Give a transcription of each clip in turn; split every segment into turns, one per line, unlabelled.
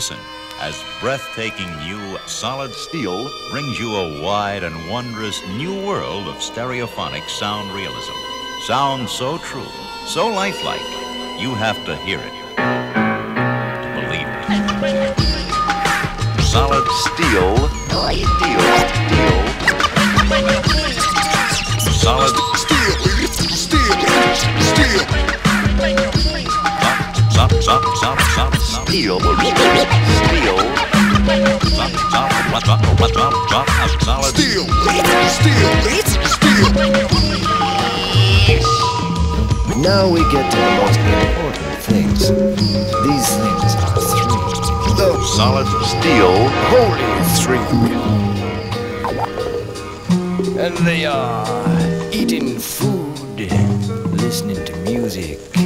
Listen as breathtaking new solid steel brings you a wide and wondrous new world of stereophonic sound realism. Sound so true, so lifelike, you have to hear it to believe it. Solid steel. Solid
steel, steel, steel
stop, stop, stop, stop, steal, steal, stop, stop, drop, drop, drop, drop, drop, out, solid,
steel, steal, steal.
Now we get to the most important things. These things are three. The
solid, steel,
holy three. And they are eating food, listening to music.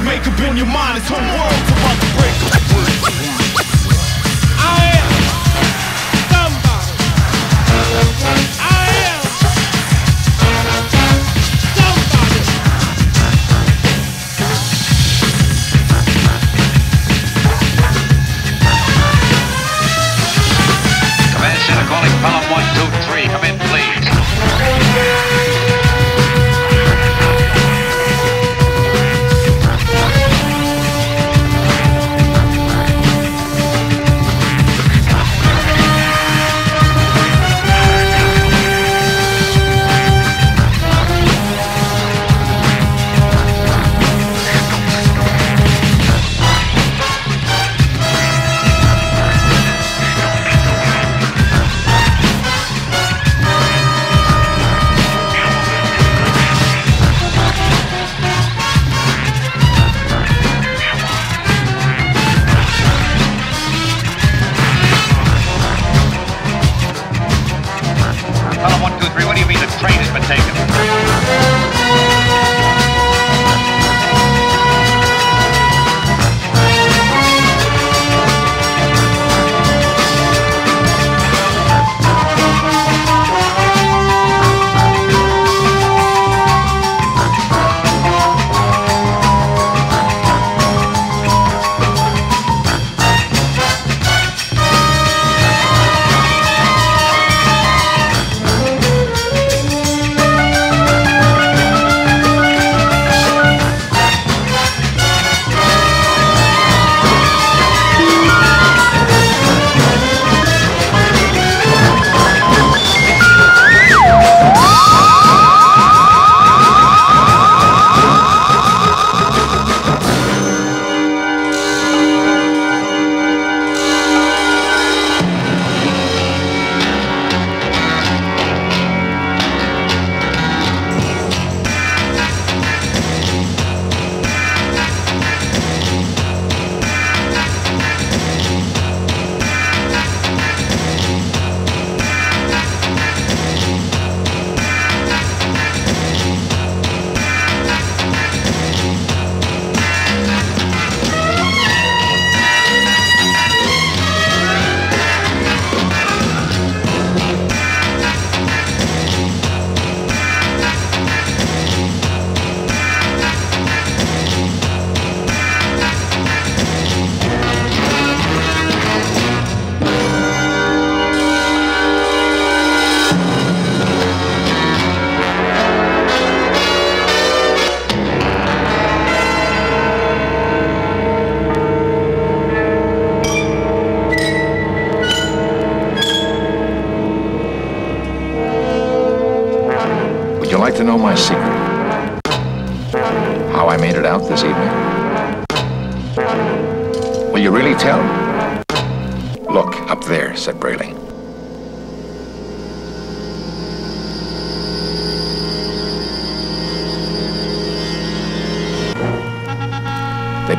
you
make up in your mind, this whole world's about to break up.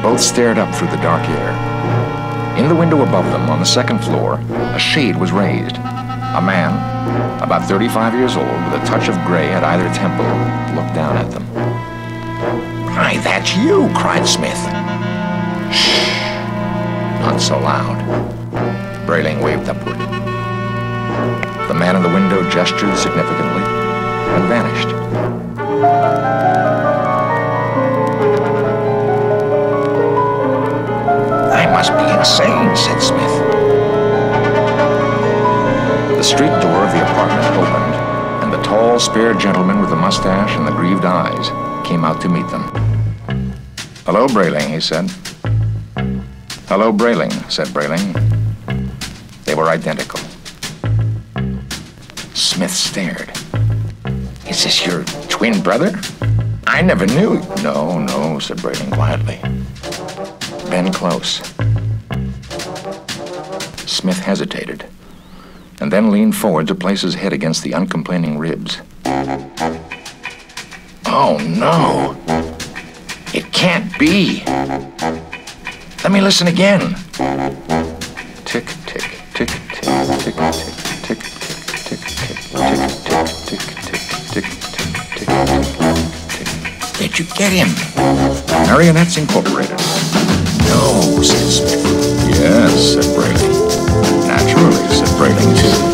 both stared up through the dark air. In the window above them, on the second floor, a shade was raised. A man, about 35 years old, with a touch of gray at either temple, looked down at them. Why, that's you, cried Smith. Shh, not so loud. Braling waved upward. The man in the window gestured significantly and vanished. Must be insane, said Smith. The street door of the apartment opened, and the tall, spare gentleman with the mustache and the grieved eyes came out to meet them. Hello, Braling, he said. Hello, Braling, said Braling. They were identical. Smith stared. Is this your twin brother? I never knew. No, no, said Braling quietly. Bend close. Smith hesitated, and then leaned forward to place his head against the uncomplaining ribs. Oh, no. It can't be. Let me listen again. Tick, tick, tick, tick, tick, tick, tick, tick, tick, tick, tick, tick, tick, tick, tick, tick, tick. Where'd you get him? Marionettes Incorporated. No, said Smith. Yes, said Braling vibrating too.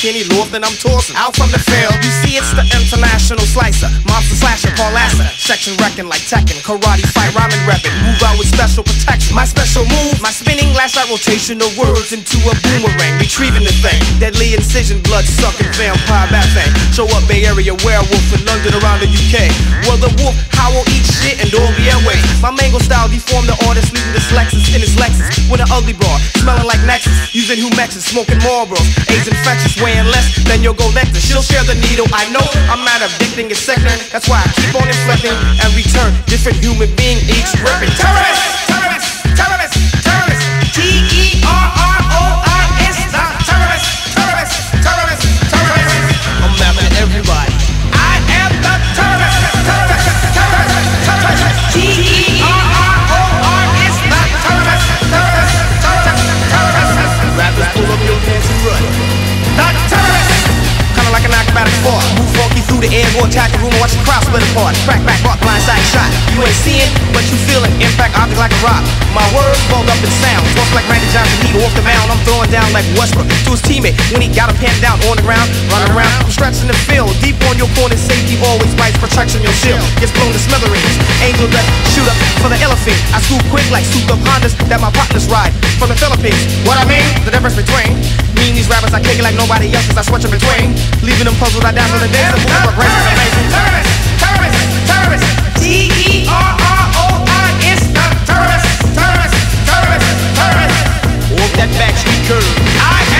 Kenny Lofton. I'm tossing out from the field. You see, it's the international slicer, monster slasher, Paul Lasser. Section wrecking like Tekken, karate my spinning lash out rotation of words into a boomerang, retrieving the thing. Deadly incision, blood sucking vampire thing. Show up Bay Area werewolf in London around the UK. Well, the wolf howl, eat shit, and all the airways. My mango style deformed the artist, leaving this Lexus in his Lexus with an ugly broad, smelling like Nexus, using Humexes, smoking Marlboros. AIDS infectious, weighing less than your gold nectar. She'll share the needle. I know I'm not addicting, it's sickening. That's why I keep on inflecting and return different human being each ripping. Terrorist, Move funky through the air, go attack the room, and watch the crowd split apart. Crack back, blindside shot. You ain't seeing, but you feeling. Impact object like a rock. My words balled up in sound. Tossed like Randy Johnson, heat off the mound. I'm throwing down like Westbrook to his teammate when he got a pan down on the ground. Run around, I'm stretching the field. Deep on your corner, safety always bites protection. Your shield gets blown to smithereens. Angel that shoot up for the elephant. I scoop quick like souped up Hondas that my partners ride from the Philippines. What I mean? The difference between me and these rappers, I kick it like nobody else 'cause I switch between. Leaving them puzzled, I dazzle the days of moving for grace amazing. Terrorist, terrorist, terrorist that
have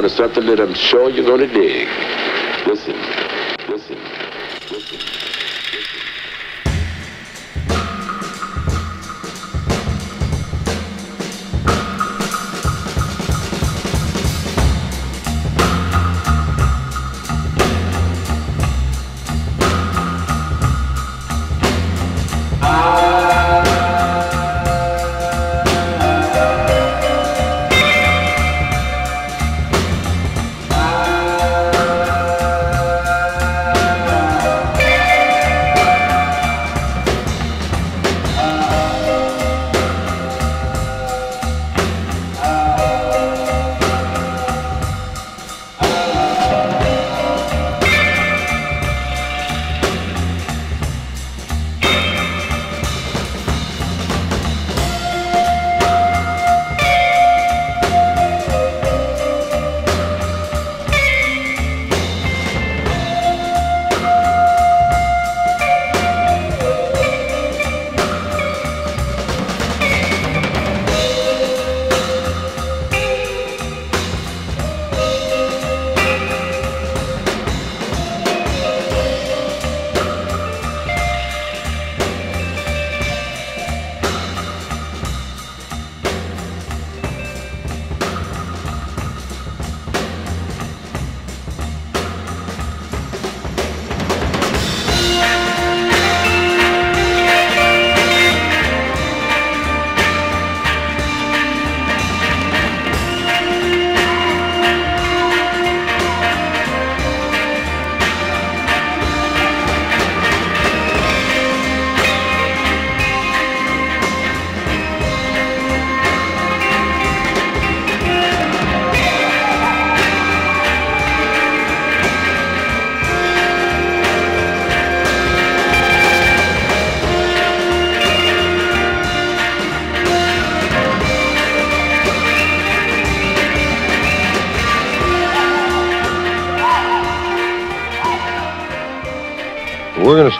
on to something that I'm sure you're going to dig.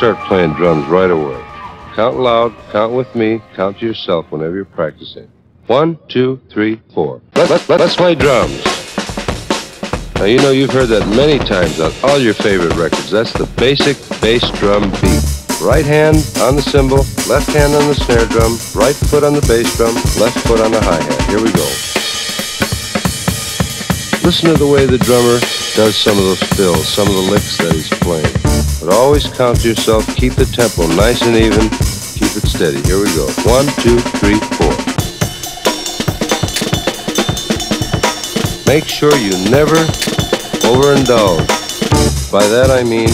Start playing drums right away. Count loud, count with me, count to yourself whenever you're practicing. One, two, three, four. Let, let, let, us play drums. Now, you know you've heard that many times on all your favorite records. That's the basic bass drum beat. Right hand on the cymbal, left hand on the snare drum, right foot on the bass drum, left foot on the hi-hat. Here we go. Listen to the way the drummer does some of those fills, some of the licks that he's playing. But always count to yourself, keep the tempo nice and even, keep it steady. Here we go. One, two, three, four. Make sure you never overindulge. By that I mean,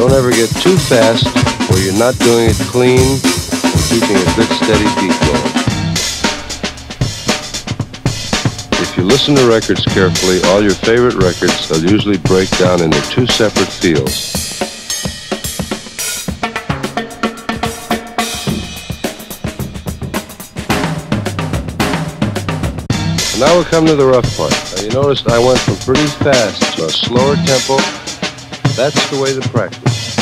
don't ever get too fast where you're not doing it clean and keeping a good steady beat going. If you listen to records carefully, all your favorite records, they'll usually break down into two separate fields. Now we come to the rough part. Now you noticed I went from pretty fast to a slower tempo. That's the way to practice.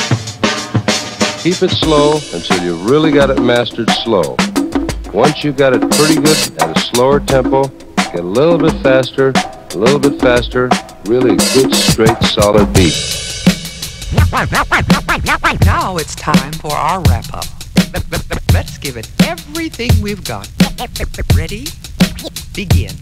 Keep it slow until you really got it mastered slow. Once you got it pretty good at a slower tempo, a little bit faster, a little bit faster, really good, straight, solid beat.
Now it's time for our wrap up. Let's give it everything we've got. Ready? Begin.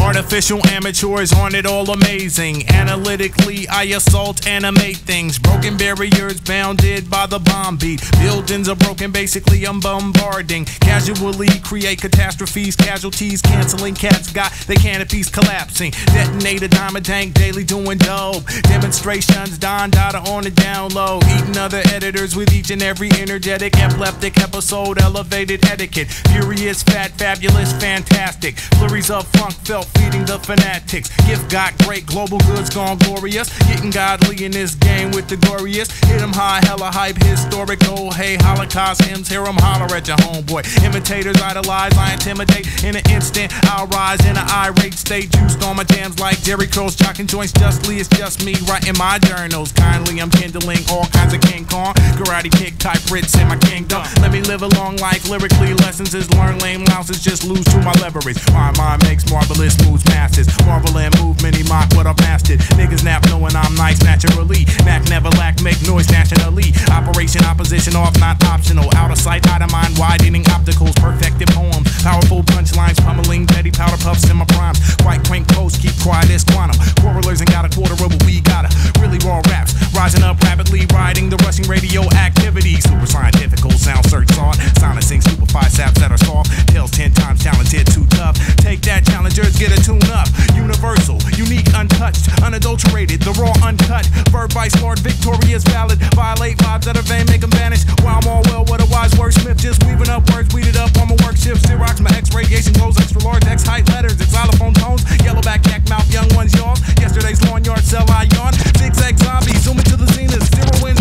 Artificial amateurs aren't it all amazing? Analytically, I assault, animate things. Broken barriers bounded by the bomb beat. Buildings are broken, basically, I'm bombarding. Casually create catastrophes, casualties, canceling cats got the canopies collapsing. Detonate a diamond tank daily doing dope. Demonstrations, Don Dada on the down low. Eating other editors with each and every energetic, epileptic episode, elevated etiquette. Furious, fat, fabulous, fantastic. Flurries of funk felt feeding the fanatics. Gift got great, global goods gone glorious. Getting godly in this game with the glorious. Hit 'em high, hella hype, historic. Oh, Hey, Holocaust hymns, hear 'em holler at your homeboy. Imitators idolize, I intimidate. In an instant, I'll rise in an irate state. Juiced on my jams like Jheri curls, jocking joints justly. It's just me writing my journals. Kindly, I'm kindling all kinds of King Kong. Karate kick type Brits in my kingdom. Let me live a long life lyrically. Lessons is learn lame louses, just lose to my leverage. My mind makes marvelous moves, masters. Marvel and movement, he mock what I've mastered. Niggas nap knowing I'm nice naturally. Knack never lack, make noise nationally. Operation opposition off, not optional. Out of sight, out of mind, widening opticals, perfected poems. Powerful punchlines, pummeling, petty powder puffs in my primes. Quite quaint posts, keep quiet as quantum. Quarrelers ain't got a quarter of what we gotta. Really raw raps, rising up rapidly, riding the rushing radio activity. Super scientifical sound search thought. Silencing stupefy saps that are soft. Tails ten times talented, too tough. Take that, challengers, get a tune up. Universal, unique, untouched, unadulterated, the raw, uncut. Verb vice lord, victorious, valid. Violate vibes that are vain, make them vanish. While I'm all well, what a wise wordsmith. Just weaving up words, weeded up on my work shift. Xerox, my X radiation goes extra large, X height letters, xylophone tones. Yellowback, yak mouth, young ones yawn. Yesterday's lawn yard, sell I yawn. Zigzag zombie, zoom into the zenith. Zero wins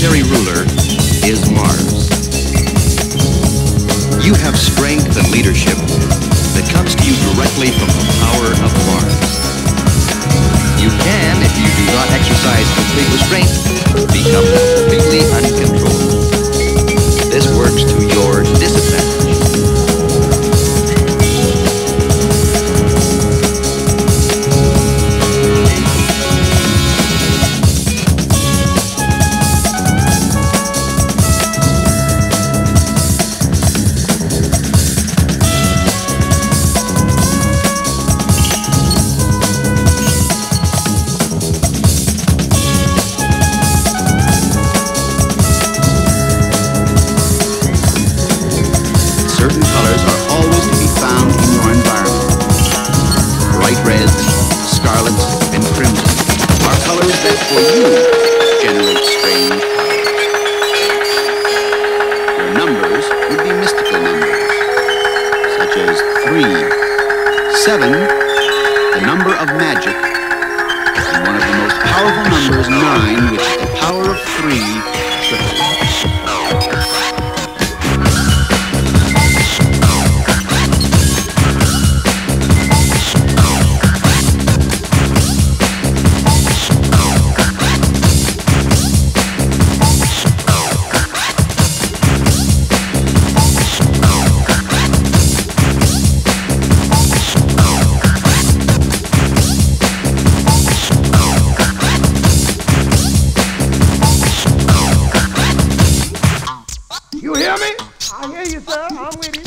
planetary ruler is Mars. You have strength and leadership that comes to you directly from the power of Mars. You can, if you do not exercise complete restraint, become completely uncontrolled. This works to your disadvantage.
Hear me? I hear you, sir. I'm with you.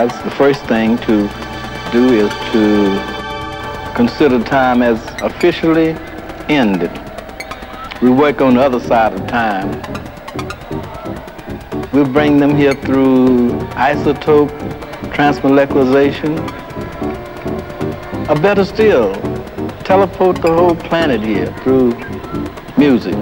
Wise, the first thing to do is to consider time as officially ended. We work on the other side of time. We bring them here through isotope transmolecularization. Or better still, teleport the whole planet here through music.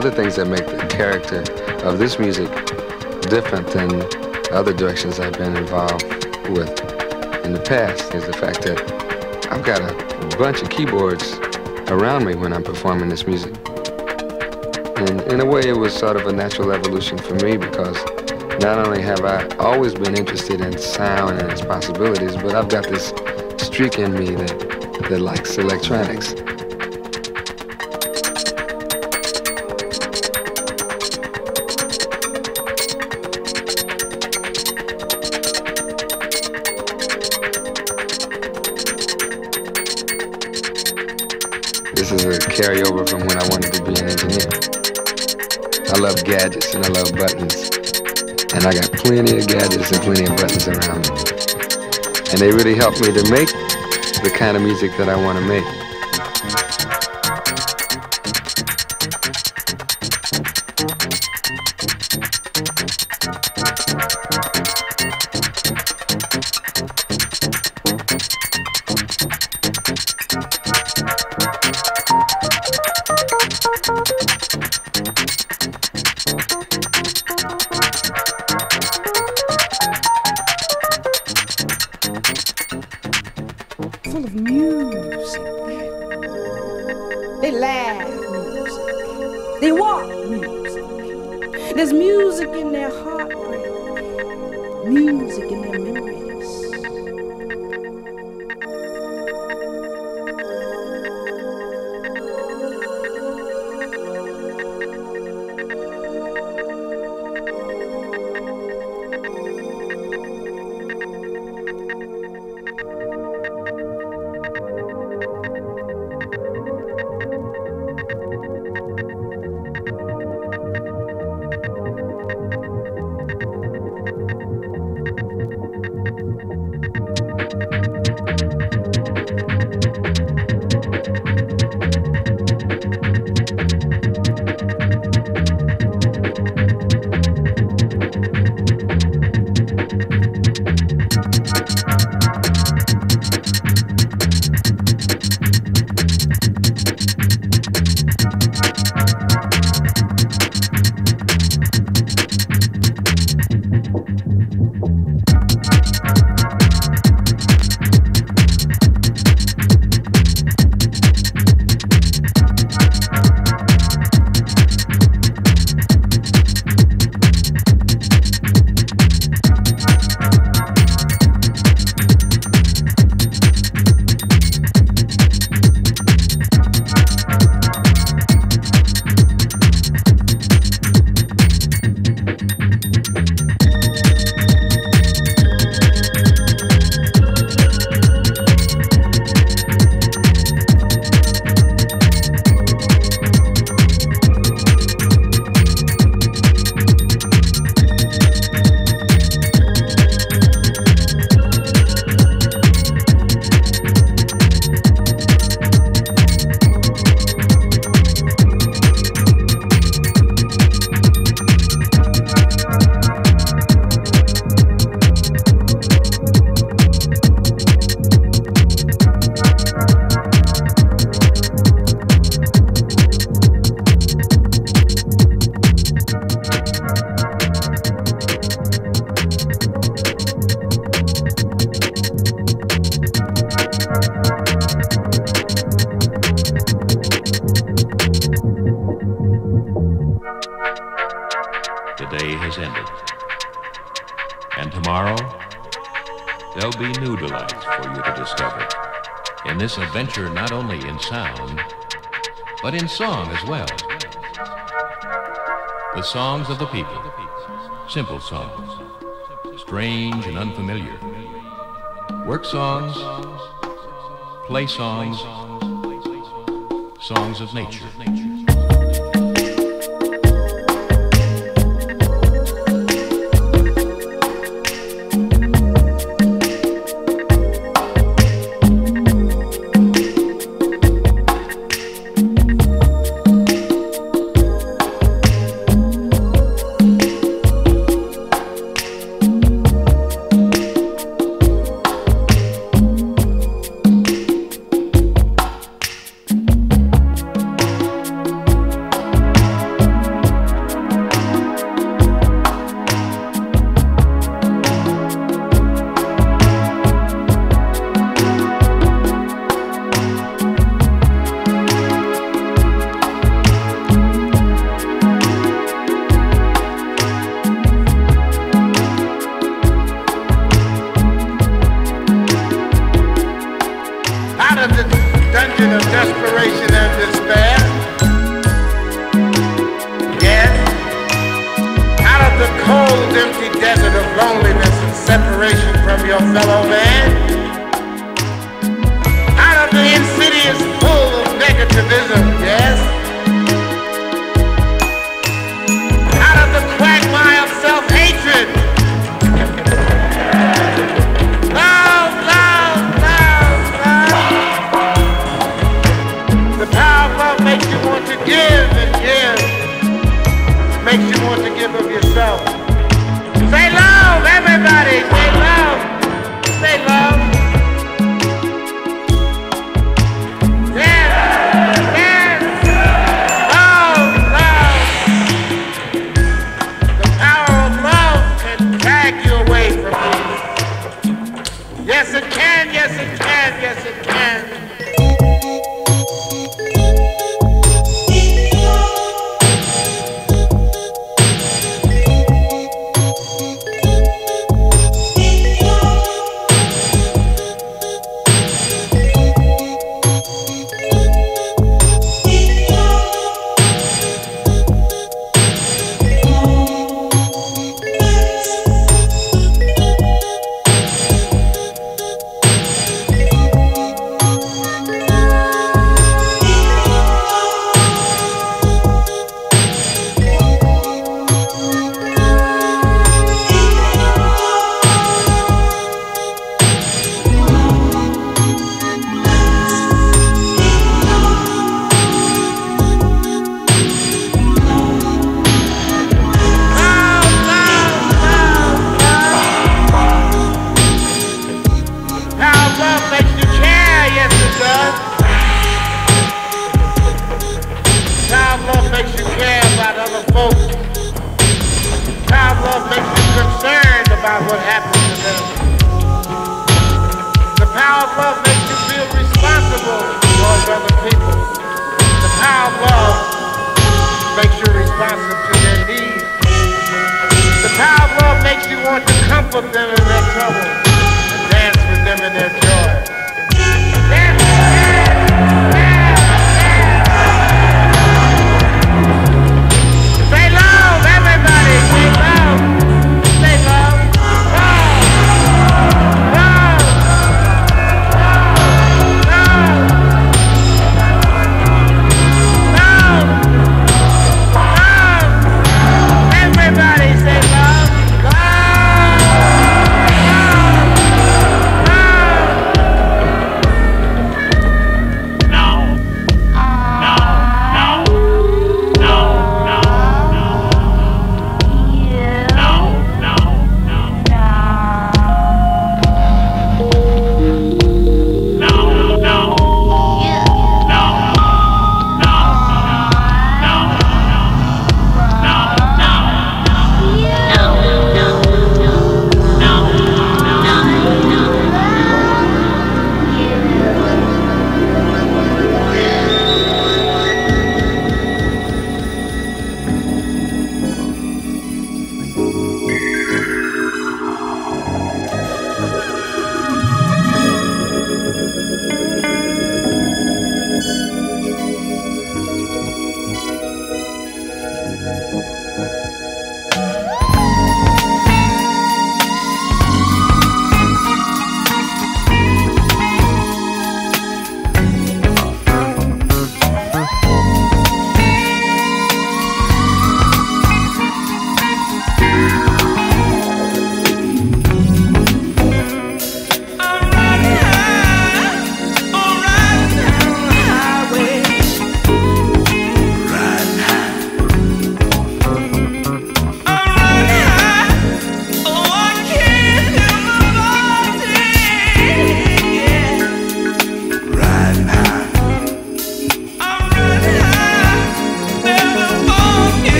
Other things that make the character of this music different than other directions I've been involved with in the past is the fact that I've got a bunch of keyboards around me when I'm performing this music. And in a way, it was sort of a natural evolution for me because not only have I always been interested in sound and its possibilities, but I've got this streak in me that, that likes electronics. And I love buttons. And I got plenty of gadgets and plenty of buttons around me. And they really help me to make the kind of music that I want to make.
Full of music. They laugh music. They walk music. There's music in their heartbreak, music in their memories.
in song as well. The songs of the people, simple songs, strange and unfamiliar, work songs, play songs, songs of nature.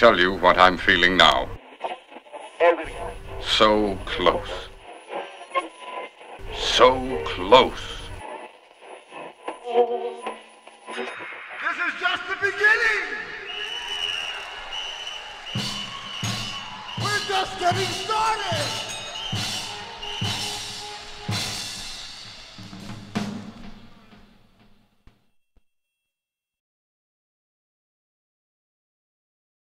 Tell you what I'm feeling now.